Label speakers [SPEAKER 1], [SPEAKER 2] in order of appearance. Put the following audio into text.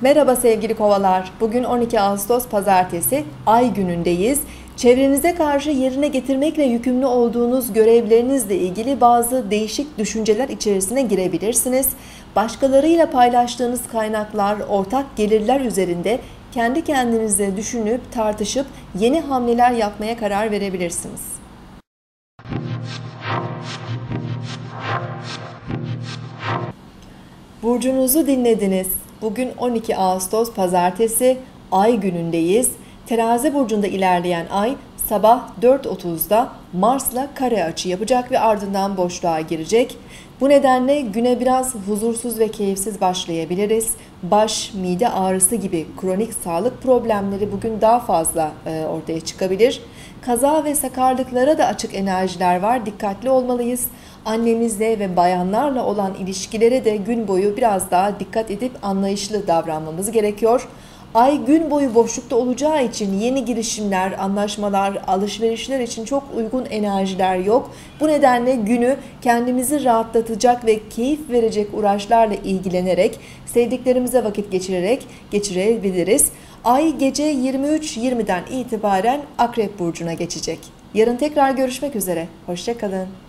[SPEAKER 1] Merhaba sevgili kovalar. Bugün 12 Ağustos Pazartesi, ay günündeyiz. Çevrenize karşı yerine getirmekle yükümlü olduğunuz görevlerinizle ilgili bazı değişik düşünceler içerisine girebilirsiniz. Başkalarıyla paylaştığınız kaynaklar, ortak gelirler üzerinde kendi kendinize düşünüp tartışıp yeni hamleler yapmaya karar verebilirsiniz. Burcunuzu dinlediniz. Bugün 12 Ağustos Pazartesi, Ay günündeyiz. Terazi burcunda ilerleyen Ay sabah 4.30'da Mars'la kare açı yapacak ve ardından boşluğa girecek. Bu nedenle güne biraz huzursuz ve keyifsiz başlayabiliriz. Baş, mide ağrısı gibi kronik sağlık problemleri bugün daha fazla e, ortaya çıkabilir. Kaza ve sakarlıklara da açık enerjiler var. Dikkatli olmalıyız. Annemizle ve bayanlarla olan ilişkilere de gün boyu biraz daha dikkat edip anlayışlı davranmamız gerekiyor. Ay gün boyu boşlukta olacağı için yeni girişimler, anlaşmalar, alışverişler için çok uygun enerjiler yok. Bu nedenle günü kendimizi rahatlatacak ve keyif verecek uğraşlarla ilgilenerek, sevdiklerimize vakit geçirerek geçirebiliriz. Ay gece 23.20'den itibaren Akrep Burcu'na geçecek. Yarın tekrar görüşmek üzere. Hoşçakalın.